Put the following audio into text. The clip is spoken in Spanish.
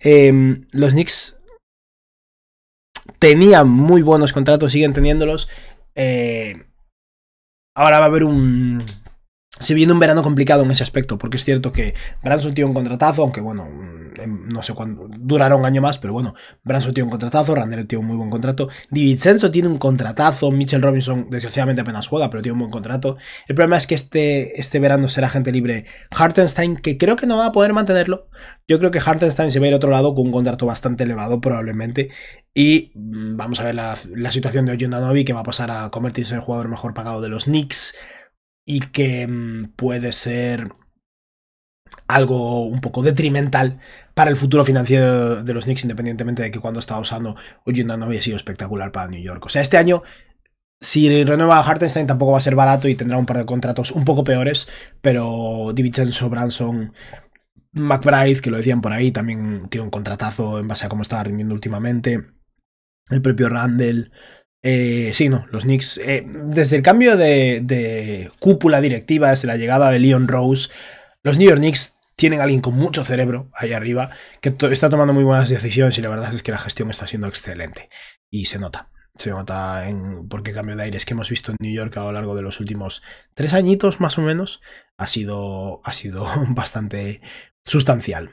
Em, los Knicks tenían muy buenos contratos, siguen teniéndolos. Eh, ahora va a haber un se viene un verano complicado en ese aspecto, porque es cierto que Branson tiene un contratazo, aunque bueno, no sé cuándo, durará un año más, pero bueno, Branson tiene un contratazo, Randall tiene un muy buen contrato, Divincenzo tiene un contratazo, Mitchell Robinson desgraciadamente apenas juega, pero tiene un buen contrato. El problema es que este, este verano será gente libre Hartenstein, que creo que no va a poder mantenerlo. Yo creo que Hartenstein se va a ir a otro lado con un contrato bastante elevado probablemente. Y mm, vamos a ver la, situación de Oyundanovi, que va a pasar a convertirse en el jugador mejor pagado de los Knicks y que mm, puede ser algo un poco detrimental para el futuro financiero de los Knicks, independientemente de que cuando estaba usando Ojina no había sido espectacular para New York. O sea, este año, si renueva a Hartenstein, tampoco va a ser barato y tendrá un par de contratos un poco peores, pero DiVincenzo, Branson, McBride, que lo decían por ahí, también tiene un contratazo en base a cómo estaba rindiendo últimamente. El propio Randall. Eh, sí, no, los Knicks. Eh, desde el cambio de, cúpula directiva, desde la llegada de Leon Rose, los New York Knicks tienen a alguien con mucho cerebro ahí arriba que está tomando muy buenas decisiones y la verdad es que la gestión está siendo excelente. Y se nota. Se nota en porque cambio de aires que hemos visto en New York a lo largo de los últimos tres añitos más o menos ha sido, ha sido bastante sustancial.